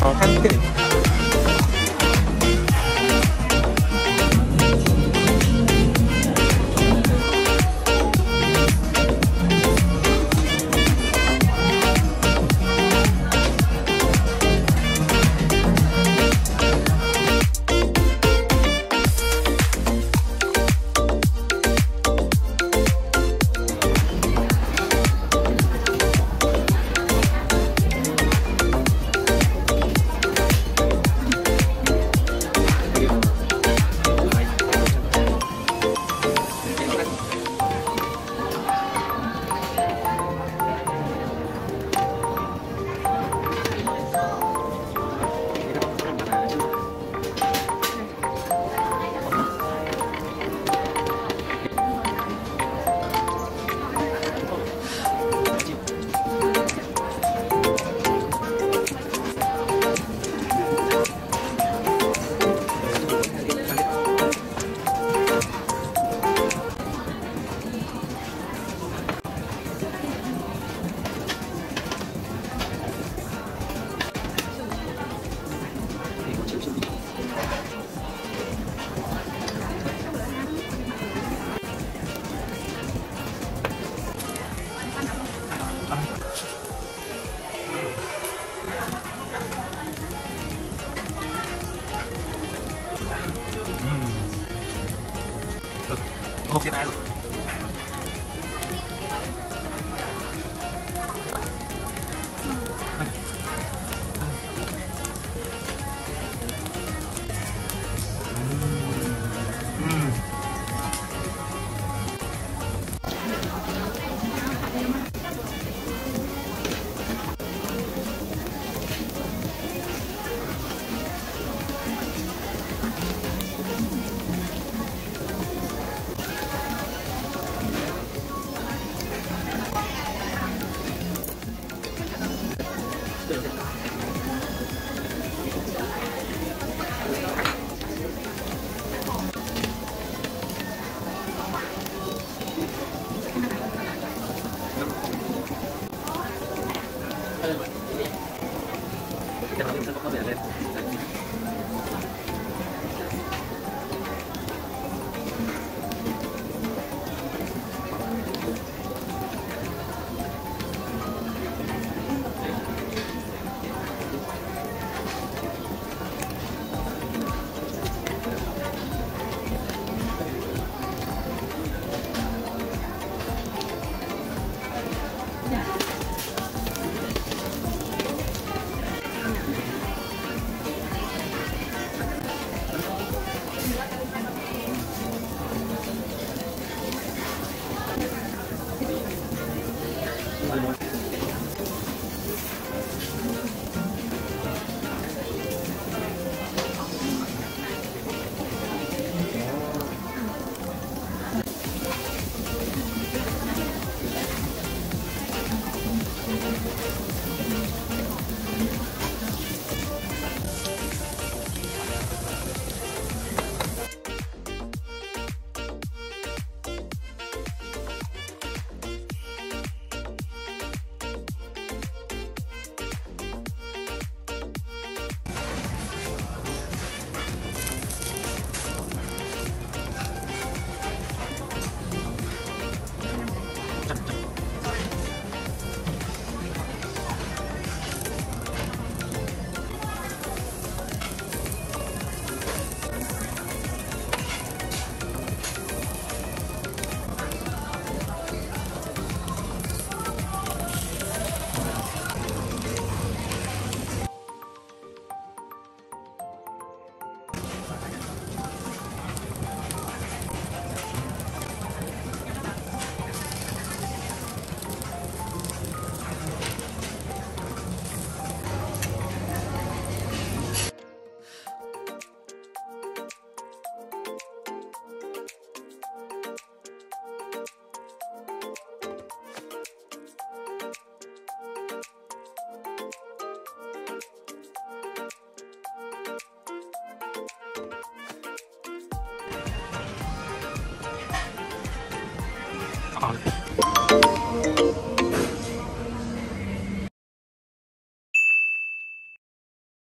分かってる ok，来了。そうだよ。啊？